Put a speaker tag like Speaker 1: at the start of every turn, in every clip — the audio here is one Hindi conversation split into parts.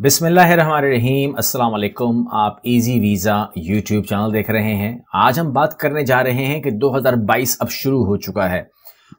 Speaker 1: बिस्मिल्लाहिर्रहमानिर्रहीम। अस्सलाम आप इजी वीज़ा यूट्यूब चैनल देख रहे हैं। आज हम बात करने जा रहे हैं कि 2022 अब शुरू हो चुका है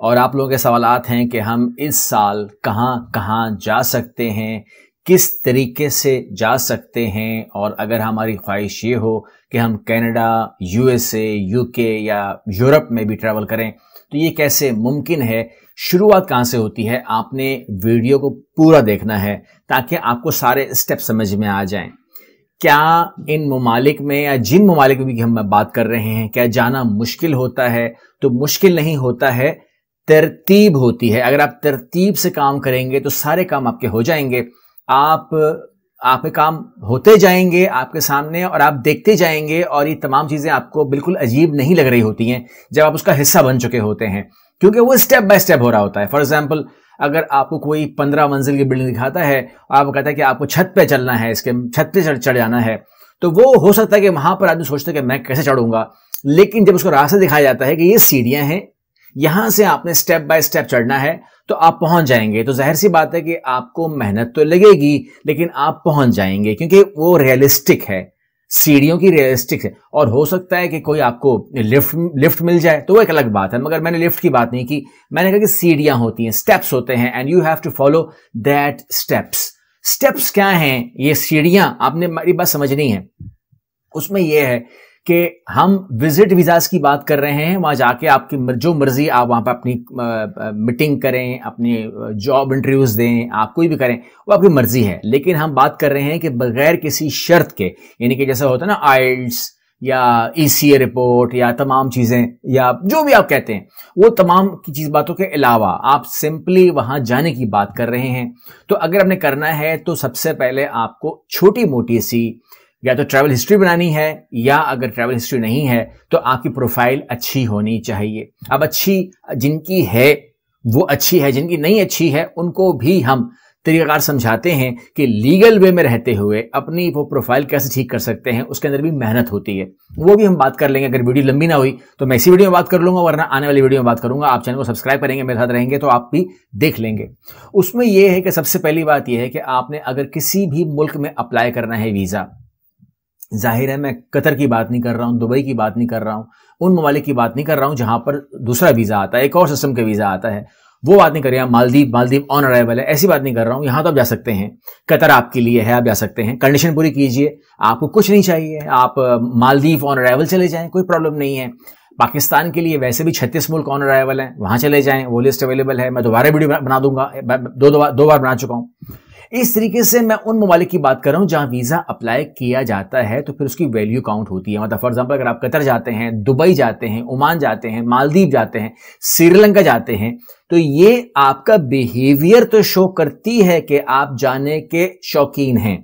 Speaker 1: और आप लोगों के सवालात हैं कि हम इस साल कहाँ कहाँ जा सकते हैं, किस तरीके से जा सकते हैं और अगर हमारी ख्वाहिश ये हो कि हम कनाडा यूएसए यूके या यूरोप में भी ट्रैवल करें तो ये कैसे मुमकिन है शुरुआत कहाँ से होती है? आपने वीडियो को पूरा देखना है ताकि आपको सारे स्टेप समझ में आ जाएँ। क्या इन ममालिक में या जिन ममालिक में हम बात कर रहे हैं, क्या जाना मुश्किल होता है? तो मुश्किल नहीं होता है, तरतीब होती है। अगर आप तरतीब से काम करेंगे तो सारे काम आपके हो जाएँगे। आप आपके काम होते जाएँगे आपके सामने और आप देखते जाएँगे और ये तमाम चीज़ें आपको बिल्कुल अजीब नहीं लग रही होती हैं जब आप उसका हिस्सा बन चुके होते हैं। क्योंकि वो स्टेप बाय स्टेप हो रहा होता है। फॉर एग्ज़ाम्पल अगर आपको कोई पंद्रह मंजिल की बिल्डिंग दिखाता है आपको कहता है कि आपको छत पे चलना है, इसके छत पे चढ़ जाना है तो वो हो सकता है कि वहाँ पर आदमी सोचता है कि मैं कैसे चढ़ूँगा। लेकिन जब उसको रास्ता दिखाया जाता है कि ये सीढ़ियाँ हैं, यहाँ से आपने स्टेप बाय स्टेप चढ़ना है तो आप पहुँच जाएँगे। तो ज़ाहिर सी बात है कि आपको मेहनत तो लगेगी, लेकिन आप पहुँच जाएँगे, क्योंकि वो रियलिस्टिक है। सीढ़ियों की रियलिस्टिक है। और हो सकता है कि कोई आपको लिफ्ट लिफ्ट मिल जाए तो वो एक अलग बात है। मगर मैंने लिफ्ट की बात नहीं की। मैंने कहा कि सीढ़ियाँ होती हैं स्टेप्स होते हैं and you have to follow that steps steps क्या हैं? ये सीढ़ियाँ, आपने मेरी बात समझनी है। उसमें यह है कि हम विज़िट वीजाज की बात कर रहे हैं, वहाँ जाके आपकी जो मर्ज़ी आप वहाँ पर अपनी मीटिंग करें, अपनी जॉब इंटरव्यूज़ दें, आप कोई भी करें, वो आपकी मर्ज़ी है। लेकिन हम बात कर रहे हैं कि बगैर किसी शर्त के, यानी कि जैसा होता है ना आइल्स या ईसीए रिपोर्ट या तमाम चीज़ें, या जो भी आप कहते हैं, वो तमाम की चीज़ बातों के अलावा आप सिंपली वहाँ जाने की बात कर रहे हैं। तो अगर आपने करना है तो सबसे पहले आपको छोटी मोटी सी या तो ट्रैवल हिस्ट्री बनानी है, या अगर ट्रैवल हिस्ट्री नहीं है तो आपकी प्रोफ़ाइल अच्छी होनी चाहिए। अब अच्छी जिनकी है, वो अच्छी है, जिनकी नहीं अच्छी है, उनको भी हम तरीकाकार समझाते हैं कि लीगल वे में रहते हुए अपनी वो प्रोफ़ाइल कैसे ठीक कर सकते हैं, उसके अंदर भी मेहनत होती है। वो भी हम बात कर लेंगे, अगर वीडियो लंबी ना हुई तो मैं इसी वीडियो में बात कर लूँगा, वरना आने वाली वीडियो में बात करूँगा। आप चैनल को सब्सक्राइब करेंगे, मेरे साथ रहेंगे तो आप भी देख लेंगे। उसमें यह है कि सबसे पहली बात यह है कि आपने अगर किसी भी मुल्क में अप्लाई करना है वीज़ा ज़ाहिर है मैं कतर की बात नहीं कर रहा हूँ, दुबई की बात नहीं कर रहा हूँ, उन ममालिक की बात नहीं कर रहा हूँ जहाँ पर दूसरा वीज़ा आता है, एक और सिस्टम का वीज़ा आता है। वो बात नहीं कर रहा मालदीव मालदीव ऑन अराइवल है, ऐसी बात नहीं कर रहा हूँ, यहाँ तो आप जा सकते हैं, कतर आपके लिए है, आप जा सकते हैं कंडीशन पूरी कीजिए, आपको कुछ नहीं चाहिए, आप मालदीव ऑन अराइवल चले जाएँ, कोई प्रॉब्लम नहीं है। पाकिस्तान के लिए वैसे भी छत्तीस मुल्क ऑन अराइवल है, वहाँ चले जाएँ, वो लिस्ट अवेलेबल है, मैं दोबारा वीडियो बना दूँगा दो दो बार बना चुका हूँ। इस तरीके से मैं उन ममालिक की बात कर रहा हूँ जहाँ वीज़ा अप्लाई किया जाता है तो फिर उसकी वैल्यू काउंट होती है। मतलब फॉर एग्ज़ाम्पल अगर आप कतर जाते हैं, दुबई जाते हैं, ओमान जाते हैं, मालदीव जाते हैं, श्रीलंका जाते हैं तो ये आपका बिहेवियर तो शो करती है कि आप जाने के शौकीन हैं।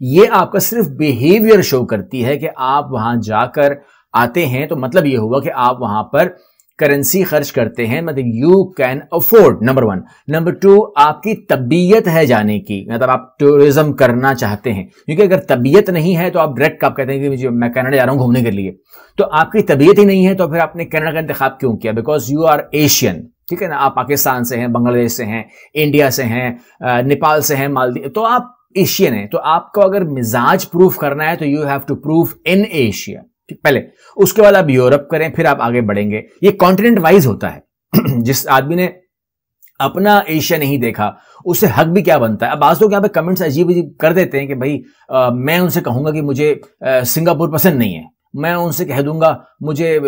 Speaker 1: ये आपका सिर्फ़ बिहेवियर शो करती है कि आप वहाँ जाकर आते हैं तो मतलब ये हुआ कि आप वहाँ पर करेंसी खर्च करते हैं मतलब you can afford number one number two आपकी तबीयत है जाने की मतलब आप टूरिज़्म करना चाहते हैं। क्योंकि अगर तबीयत नहीं है तो आप डायरेक्ट आप कहते हैं कि मुझे, मैं कनाडा जा रहा हूँ घूमने के लिए। तो आपकी तबीयत ही नहीं है तो फिर आपने कनाडा का इंतखाब क्यों किया? बिकॉज़ यू आर एशियन ठीक है ना? आप पाकिस्तान से हैं, बांग्लादेश से हैं इंडिया से हैं नेपाल से हैं, मालदीव तो आप एशियन है। तो आपको अगर मिजाज प्रूफ करना है तो you have to proof in Asia पहले। उसके बाद आप यूरोप करें फिर आप आगे बढ़ेंगे। ये कॉन्टिनेंट वाइज होता है। जिस आदमी ने अपना एशिया नहीं देखा उसे हक भी क्या बनता है? अब आज लोग यहाँ पे कमेंट्स अजीब अजीब कर देते हैं कि भाई आ, मैं उनसे कहूँगा कि मुझे सिंगापुर पसंद नहीं है। मैं उनसे कह दूँगा मुझे आ,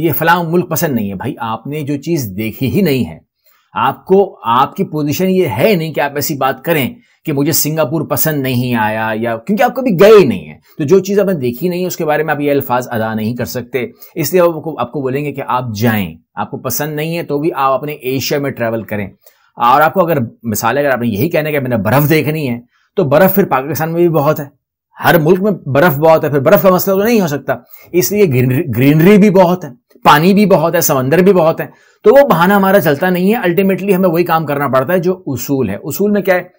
Speaker 1: ये फलां मुल्क पसंद नहीं है। भाई आपने जो चीज़ देखी ही नहीं है। आपको, आपकी पोजीशन ये है नहीं कि आप ऐसी बात करें कि मुझे सिंगापुर पसंद नहीं आया या, क्योंकि आप कभी गए ही नहीं है। तो जो चीज़ आपने देखी नहीं है उसके बारे में आप ये अल्फाज अदा नहीं कर सकते। इसलिए आपको आपको बोलेंगे कि आप जाएँ। आपको पसंद नहीं है तो भी आप अपने एशिया में ट्रैवल करें। और आपको अगर मिसाल अगर आपने यही कहना है कि मैंने बर्फ़ देखनी है तो बर्फ़ फिर पाकिस्तान में भी बहुत है। हर मुल्क में बर्फ़ बहुत है, फिर बर्फ़ का मसला तो नहीं हो सकता। इसलिए ग्रीनरी भी बहुत है। पानी भी बहुत है, समंदर भी बहुत है तो वो बहाना हमारा चलता नहीं है। अल्टीमेटली हमें वही काम करना पड़ता है जो उसूल है। उसूल में क्या है?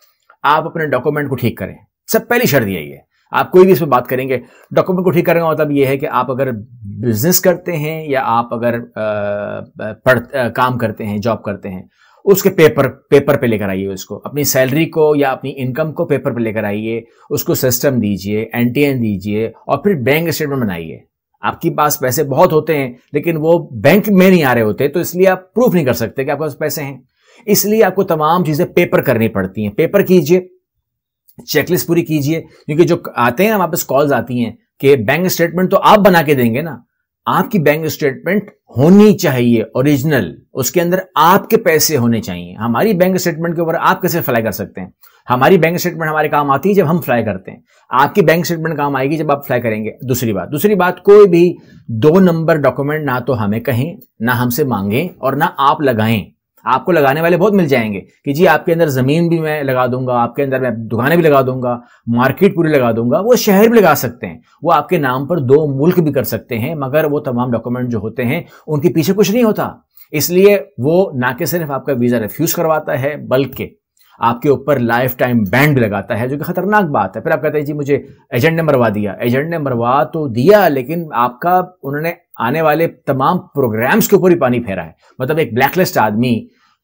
Speaker 1: आप अपने डॉक्यूमेंट को ठीक करें। सब पहली शर्त यही है। आप कोई भी इसमें बात करेंगे डॉक्यूमेंट को ठीक करेंगे मतलब ये है कि आप अगर बिज़नेस करते हैं या आप अगर पढ़ काम करते हैं जॉब करते हैं, उसके पेपर पेपर पे लेकर आइए उसको। अपनी सैलरी को या अपनी इनकम को पेपर पे लेकर आइए, उसको सिस्टम दीजिए एनटीएन दीजिए और फिर बैंक स्टेटमेंट बनाइए। आपके पास पैसे बहुत होते हैं, लेकिन वो बैंक में नहीं आ रहे होते तो इसलिए आप प्रूफ नहीं कर सकते कि आपके पास पैसे हैं। इसलिए आपको तमाम चीज़ें पेपर करनी पड़ती हैं। पेपर कीजिए चेकलिस्ट पूरी कीजिए, क्योंकि जो आते हैं ना, वापस कॉल्स आती हैं कि बैंक स्टेटमेंट तो आप बना के देंगे ना, आपकी बैंक स्टेटमेंट होनी चाहिए ओरिजिनल उसके अंदर आपके पैसे होने चाहिए। हमारी बैंक स्टेटमेंट के ऊपर आप कैसे फ्लाई कर सकते हैं? हमारी बैंक स्टेटमेंट हमारे काम आती है जब हम फ्लाई करते हैं। आपकी बैंक स्टेटमेंट काम आएगी जब आप फ्लाई करेंगे। दूसरी बात दूसरी बात, कोई भी दो नंबर डॉक्यूमेंट ना तो हमें कहें, ना हमसे मांगे और ना आप लगाएँ। आपको लगाने वाले बहुत मिल जाएँगे कि जी आपके अंदर ज़मीन भी मैं लगा दूँगा, आपके अंदर मैं दुकानें भी लगा दूँगा मार्केट पूरी लगा दूँगा, वो शहर भी लगा सकते हैं। वो आपके नाम पर दो मुल्क भी कर सकते हैं, मगर वो तमाम डॉक्यूमेंट जो होते हैं, उनके पीछे कुछ नहीं होता। इसलिए वो ना कि सिर्फ़ आपका वीज़ा रिफ्यूज करवाता है, बल्कि आपके ऊपर लाइफ टाइम बैंड लगाता है जो कि खतरनाक बात है। फिर आप कहते हैं जी मुझे एजेंट ने मरवा दिया। एजेंट ने मरवा तो दिया लेकिन आपका उन्होंने आने वाले तमाम प्रोग्राम्स के ऊपर ही पानी फेरा है। मतलब एक ब्लैकलिस्ट आदमी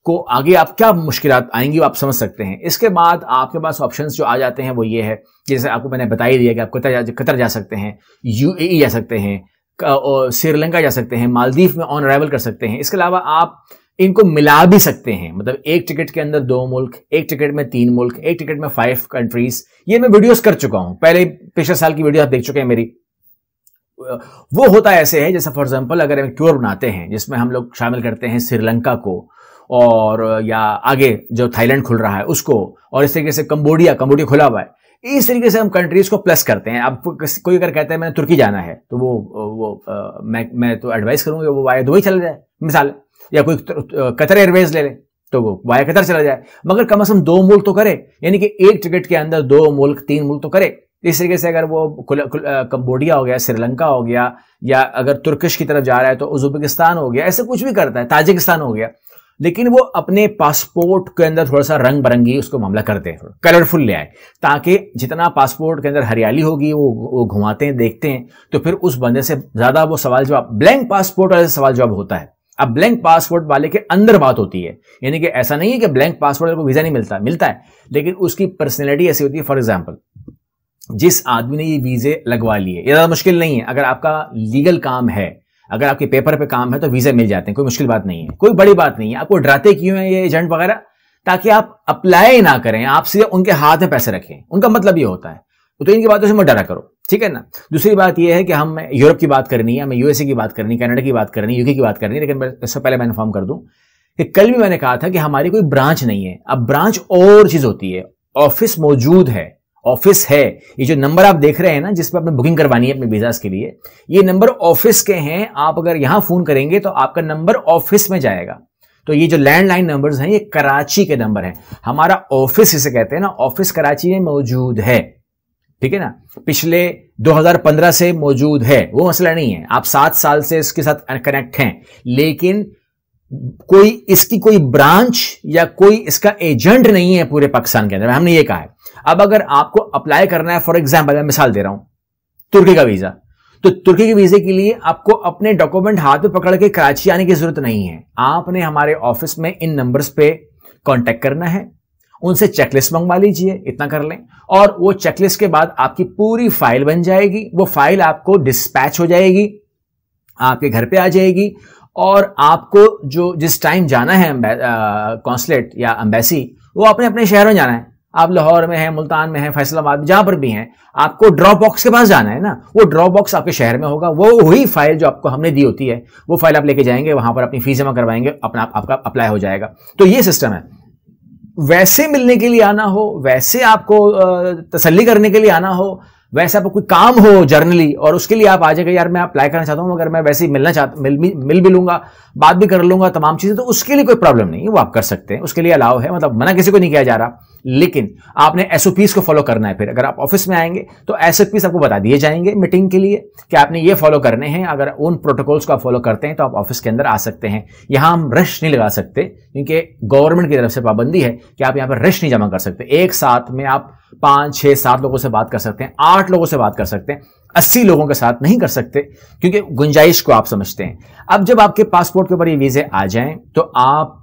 Speaker 1: को आगे आप क्या मुश्किल आएँगी आप समझ सकते हैं। इसके बाद आपके पास ऑप्शन जो आ जाते हैं वो ये है जैसे आपको मैंने बता ही दिया कि आप कतर जा, कतर जा सकते हैं यूएई जा सकते हैं श्रीलंका जा सकते हैं मालदीव में ऑन अराइवल कर सकते हैं। इसके अलावा आप इनको मिला भी सकते हैं। मतलब एक टिकट के अंदर दो मुल्क एक टिकट में तीन मुल्क एक टिकट में फाइव कंट्रीज़ ये मैं वीडियोस कर चुका हूँ। पहले पिछले साल की वीडियो आप देख चुके हैं मेरी। वो होता ऐसे है जैसे फॉर एग्जांपल अगर हम टूर बनाते हैं जिसमें हम लोग शामिल करते हैं श्रीलंका को और या आगे जो थाईलैंड खुल रहा है उसको और इस तरीके से कंबोडिया कंबोडिया खुला हुआ है। इस तरीके से हम कंट्रीज़ को प्लस करते हैं। अब कोई अगर कहता है मैंने तुर्की जाना है तो वो वो आ, मैं मैं तो एडवाइस करूँगा वो वाया दुबई चला जाए। मिसाल। या कोई कतर एयरवेज ले ले तो वो वाया कतर चला जाए। मगर कम अज कम दो मुल्क तो करे, यानी कि एक टिकट के अंदर दो मुल्क तीन मुल्क तो करे। इस तरीके से अगर वो कंबोडिया हो गया, श्रीलंका हो गया, या अगर तुर्किश की तरफ़ जा रहा है तो उज्बेकिस्तान हो गया, ऐसे कुछ भी करता है, ताजिकिस्तान हो गया। लेकिन वो अपने पासपोर्ट के अंदर थोड़ा सा रंग बरंगी उसको मामला करते हैं कलरफुल ले आए, ताकि जितना पासपोर्ट के अंदर हरियाली होगी, वो वो घुमाते हैं, देखते हैं तो फिर उस बंदे से ज़्यादा वो सवाल जवाब ब्लैंक पासपोर्ट वाले सवाल जवाब होता है। अब ब्लैंक पासपोर्ट वाले के अंदर बात होती है। यानी कि ऐसा नहीं है कि ब्लैंक पासपोर्ट को वीज़ा नहीं मिलता मिलता है, लेकिन उसकी पर्सनैलिटी ऐसी होती है फॉर एग्ज़ाम्पल जिस आदमी ने ये वीजे लगवा लिए ज़्यादा मुश्किल नहीं है। अगर आपका लीगल काम है, अगर आपके पेपर पे काम है तो वीज़ा मिल जाते हैं, कोई मुश्किल बात नहीं है, कोई बड़ी बात नहीं है। आपको डराते क्यों है ये एजेंट वगैरह? ताकि आप अप्लाई ना करें, आप सीधे उनके हाथ में पैसे रखें। उनका मतलब ये होता है। तो इनकी बातों से मत डरा करो। ठीक है ना? दूसरी बात यह है कि हम यूरोप की बात करनी है, हमें यूएसए की बात करनी कनाडा की बात करनी यूके की बात करनी लेकिन इससे पहले मैं इन्फॉर्म कर दूँ कि कल भी मैंने कहा था कि हमारी कोई ब्रांच नहीं है। अब ब्रांच और चीज़ होती है। ऑफ़िस मौजूद है। ऑफ़िस है। ये जो नंबर आप देख रहे हैं ना, जिस पर आपने बुकिंग करवानी है अपने वीज़ा के लिए, ये नंबर ऑफ़िस के हैं। आप अगर यहाँ फ़ोन करेंगे तो आपका नंबर ऑफ़िस में जाएगा। तो ये जो लैंडलाइन नंबर्स हैं, ये कराची के नंबर हैं। हमारा ऑफ़िस इसे कहते हैं ना ऑफ़िस कराची में मौजूद है। ठीक है ना? पिछले 2015 से मौजूद है। वो मसला नहीं है। आप सात साल से इसके साथ कनेक्ट हैं। लेकिन कोई इसकी कोई ब्रांच या कोई इसका एजेंट नहीं है पूरे पाकिस्तान के अंदर। हमने ये कहा है। अब अगर आपको अप्लाई करना है फॉर एग्ज़ाम्पल मैं मिसाल दे रहा हूँ, तुर्की का वीज़ा तो तुर्की के वीजे के लिए आपको अपने डॉक्यूमेंट हाथ में पकड़ के कराची आने की ज़रूरत नहीं है। आपने हमारे ऑफ़िस में इन नंबर्स पे कांटेक्ट करना है। उनसे चेकलिस्ट मंगवा लीजिए, इतना कर लें। और वो चेकलिस्ट के बाद आपकी पूरी फ़ाइल बन जाएगी। वो फ़ाइल आपको डिस्पैच हो जाएगी, आपके घर पे आ जाएगी और आपको जो जिस टाइम जाना है कॉन्सलेट या अम्बेसी वो अपने अपने शहर में जाना है। आप लाहौर में हैं, मुल्तान में हैं, फैसलाबाद में जहाँ पर भी हैं, आपको ड्रॉप बॉक्स के पास जाना है ना। वो ड्रॉप बॉक्स आपके शहर में होगा। वो वही फ़ाइल जो आपको हमने दी होती है, वो फ़ाइल आप लेके जाएँगे, वहाँ पर अपनी फ़ीस जमा करवाएँगे, अपना आपका अप्लाई हो जाएगा। तो ये सिस्टम है। वैसे मिलने के लिए आना हो, वैसे आपको तसल्ली करने के लिए आना हो, वैसे आपको कोई काम हो जर्नली, और उसके लिए आप आ जाएगा यार मैं अप्लाई करना चाहता हूँ अगर मैं वैसे ही मिलना चाहता मिल भी मिल भी लूँगा, बात भी कर लूँगा, तमाम चीज़ें तो उसके लिए कोई प्रॉब्लम नहीं है, वो आप कर सकते हैं, उसके लिए अलाव है मतलब मना किसी को नहीं किया जा रहा। लेकिन आपने एसओपीस को फॉलो करना है फिर। अगर आप ऑफ़िस में आएँगे तो एसओपीस आपको बता दिए जाएँगे मीटिंग के लिए कि आपने ये फॉलो करने हैं। अगर उन प्रोटोकॉल्स को आप फॉलो करते हैं तो आप ऑफ़िस के अंदर आ सकते हैं। यहाँ हम रश नहीं लगा सकते, क्योंकि गवर्नमेंट की तरफ़ से पाबंदी है कि आप यहाँ पर रश नहीं जमा कर सकते। एक साथ में आप पाँच, छह, सात लोगों से बात कर सकते हैं, आठ लोगों से बात कर सकते हैं, अस्सी लोगों के साथ नहीं कर सकते, क्योंकि गुंजाइश को आप समझते हैं। अब जब आपके पासपोर्ट के ऊपर ये वीजे आ जाएँ तो आप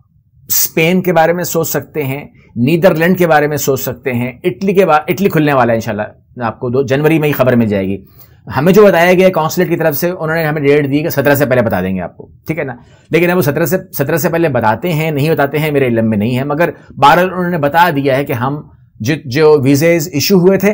Speaker 1: स्पेन के बारे में सोच सकते हैं, नीदरलैंड के बारे में सोच सकते हैं, इटली के बाद इटली खुलने वाला है इंशाल्लाह, आपको दो जनवरी में ही खबर मिल जाएगी। हमें जो बताया गया कौंसलेट की तरफ़ से, उन्होंने हमें डेट दी कि सत्रह से पहले बता देंगे आपको, ठीक है ना? लेकिन अब वो सत्रह से सत्रह से पहले बताते हैं, नहीं बताते हैं, मेरे इलम में नहीं है, मगर बारह उन्होंने बता दिया है कि हम जो वीजेज इशू हुए थे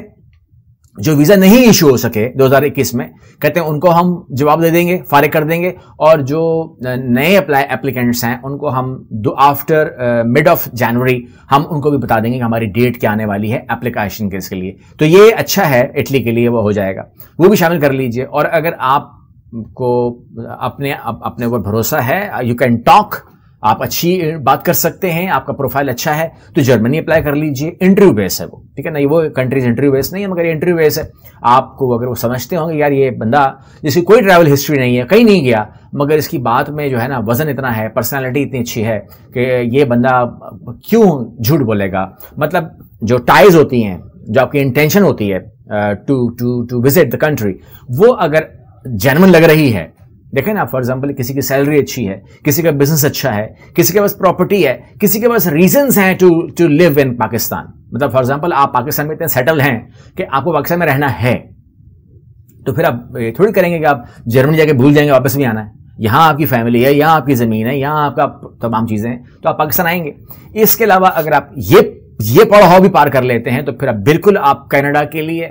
Speaker 1: जो वीज़ा नहीं इशू हो सके 2021 में, कहते हैं उनको हम जवाब दे देंगे, फारिग कर देंगे और जो नए अप्लाई एप्लीकेंट्स हैं, उनको हम दो आफ्टर मिड ऑफ़ जनवरी हम उनको भी बता देंगे कि हमारी डेट क्या आने वाली है एप्लीकेशन के इसके लिए। तो ये अच्छा है इटली के लिए वो हो जाएगा। वो भी शामिल कर लीजिए और अगर आपको अपने अपने ऊपर भरोसा है यू कैन टॉक आप अच्छी बात कर सकते हैं, आपका प्रोफ़ाइल अच्छा है तो जर्मनी अप्लाई कर लीजिए। इंटरव्यू बेस है वो, ठीक है ना? ये वो कंट्रीज़ इंटरव्यू बेस नहीं है, मगर इंटरव्यू बेस है। आपको अगर वो समझते होंगे, यार ये बंदा, जिसकी कोई ट्रैवल हिस्ट्री नहीं है, कहीं नहीं गया, मगर इसकी बात में जो है ना, वज़न इतना है पर्सनैलिटी इतनी अच्छी है, कि ये बंदा क्यों झूठ बोलेगा? मतलब जो टाइज होती हैं, जो आपकी इंटेंशन होती है to to to visit the country वो अगर जेनवन लग रही है देखें ना फॉर एग्ज़ाम्पल किसी की सैलरी अच्छी है, किसी का बिज़नेस अच्छा है, किसी के पास प्रॉपर्टी है, किसी के पास रीजन हैं to to live in Pakistan मतलब फॉर एग्ज़ाम्पल आप पाकिस्तान में इतने सेटल हैं कि आपको पाकिस्तान में रहना है। तो फिर आप थोड़ी करेंगे कि आप जर्मनी जाके भूल जाएँगे, वापस भी आना है। यहाँ आपकी फैमिली है, यहाँ आपकी ज़मीन है, यहाँ आपका तमाम चीज़ें हैं तो आप पाकिस्तान आएँगे। इसके अलावा अगर आप ये ये पड़ाव भी पार कर लेते हैं तो फिर आप बिल्कुल आप कनाडा के लिए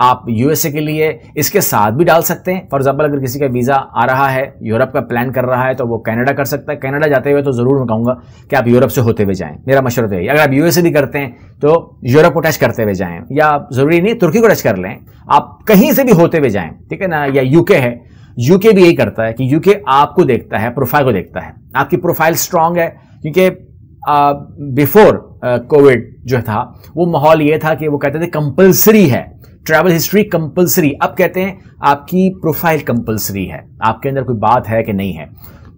Speaker 1: आप यूएसए के लिए इसके साथ भी डाल सकते हैं। फॉर एग्ज़ाम्पल अगर किसी का वीज़ा आ रहा है यूरोप का प्लान कर रहा है तो वो कनाडा कर सकता है। कनाडा जाते हुए तो ज़रूर मैं कहूँगा कि आप यूरोप से होते हुए जाएँ। मेरा मशवरा तो है। अगर आप यूएसए भी करते हैं तो यूरोप को टच करते हुए जाएँ। या ज़रूरी नहीं तुर्की को टच कर लें। आप कहीं से भी होते हुए जाएँ, ठीक है ना? या यूके है। यूके भी यही करता है कि यूके आपको देखता है प्रोफ़ाइल को देखता है। आपकी प्रोफ़ाइल स्ट्रांग है, क्योंकि बिफोर कोविड जो था, वो माहौल ये था कि वो कहते थे कंपलसरी है। ट्रैवल हिस्ट्री कंपलसरी अब कहते हैं, आपकी प्रोफ़ाइल कंपलसरी है। आपके अंदर कोई बात है कि नहीं है।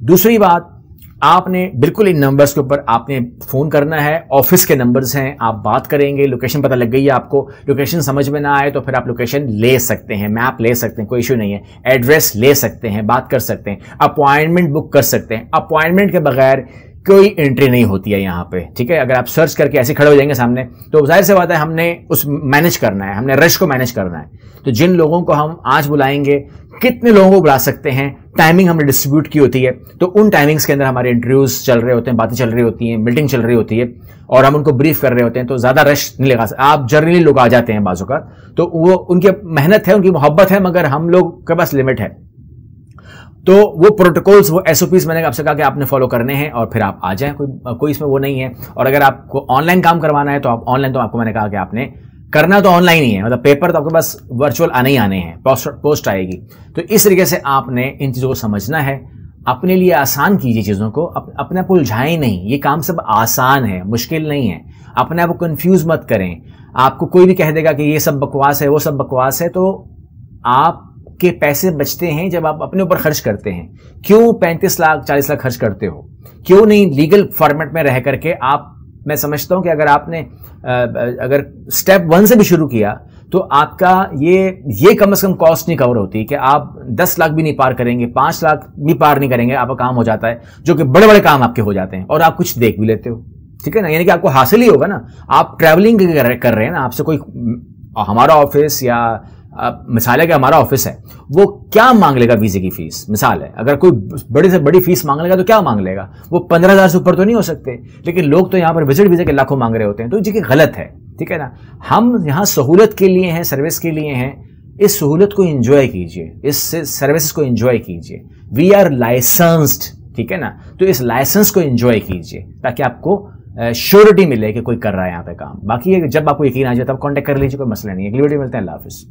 Speaker 1: दूसरी बात, आपने बिल्कुल इन नंबर्स के ऊपर आपने फ़ोन करना है ऑफ़िस के नंबर्स हैं, आप बात करेंगे लोकेशन पता लग गई है आपको लोकेशन समझ में ना आए तो फिर आप लोकेशन ले सकते हैं मैप ले सकते हैं, कोई इशू नहीं है। एड्रेस ले सकते हैं, बात कर सकते हैं अपॉइंटमेंट बुक कर सकते हैं। अपॉइंटमेंट के बगैर कोई एंट्री नहीं होती है यहाँ पे, ठीक है? अगर आप सर्च करके ऐसे खड़े हो जाएँगे सामने तो ज़ाहिर से बात है हमने उस मैनेज करना है, हमने रश को मैनेज करना है। तो जिन लोगों को हम आज बुलाएँगे, कितने लोगों को बुला सकते हैं? टाइमिंग हमने डिस्ट्रीब्यूट की होती है तो उन टाइमिंग्स के अंदर हमारे इंटरव्यूज़ चल रहे होते हैं, बातें चल रही होती हैं, मीटिंग चल रही होती है, और हम उनको ब्रीफ कर रहे होते हैं तो ज़्यादा रश नहीं लगा सकते। आप जर्नली लोग आ जाते हैं बाजू का तो वो उनकी मेहनत है, उनकी मोहब्बत है, मगर हम लोग के पास लिमिट है। तो वो प्रोटोकॉल्स वो एसओपीज मैंने आपसे कहा कि आपने फॉलो करने हैं और फिर आप आ जाएँ कोई कोई इसमें वो नहीं है। और अगर आपको ऑनलाइन काम करवाना है तो आप ऑनलाइन तो आपको मैंने कहा कि आपने करना तो ऑनलाइन ही है। मतलब पेपर तो आपके पास वर्चुअल आने ही आने हैं पोस्ट पोस्ट आएगी। तो इस तरीके से आपने इन चीज़ों को समझना है। अपने लिए आसान कीजिए चीज़ों को। अप, अपने आप उलझाएँ नहीं। ये काम सब आसान है मुश्किल नहीं है। अपने आप को कन्फ्यूज़ मत करें। आपको कोई भी कह देगा कि ये सब बकवास है वो सब बकवास है तो आप के पैसे बचते हैं जब आप अपने ऊपर खर्च करते हैं। क्यों पैंतीस लाख, चालीस लाख खर्च करते हो? क्यों नहीं लीगल फॉर्मेट में रह करके आप, मैं समझता हूँ कि अगर आपने अगर स्टेप वन से भी शुरू किया तो आपका ये ये कम से कम कॉस्ट नहीं कवर होती कि आप दस लाख भी नहीं पार करेंगे, पाँच लाख भी पार नहीं करेंगे, आपका काम हो जाता है, जो कि बड़े बड़े काम आपके हो जाते हैं और आप कुछ देख भी लेते हो। ठीक है ना? यानी कि आपको हासिल ही होगा ना। आप ट्रैवलिंग कर रहे हैं ना, आपसे कोई, हमारा ऑफ़िस या मिसाल है कि हमारा ऑफ़िस है, वो क्या मांग लेगा वीजे की फ़ीस? मिसाल है, अगर कोई बड़ी से बड़ी फ़ीस मांग लेगा तो क्या मांग लेगा? वो पंद्रह हज़ार से ऊपर तो नहीं हो सकते, लेकिन लोग तो यहाँ पर विज़िट वीजे के लाखों मांग रहे होते हैं तो जी गलत है, ठीक है ना? हम यहाँ सहूलत के लिए हैं, सर्विस के लिए हैं, इस सहूलत को इंजॉय कीजिए, इस सर्विस को इंजॉय कीजिए। वी आर लाइसेंस्ड ठीक है ना? तो इस लाइसेंस को इंजॉय कीजिए, ताकि आपको श्योरिटी मिले कि कोई कर रहा है यहाँ पे काम। बाकी जब आपको यकीन आ जाए तब कॉन्टेक्ट कर लीजिए, कोई मसला नहीं है। अगली वीडियो मिलते हैं, अल्लाह हाफिज़।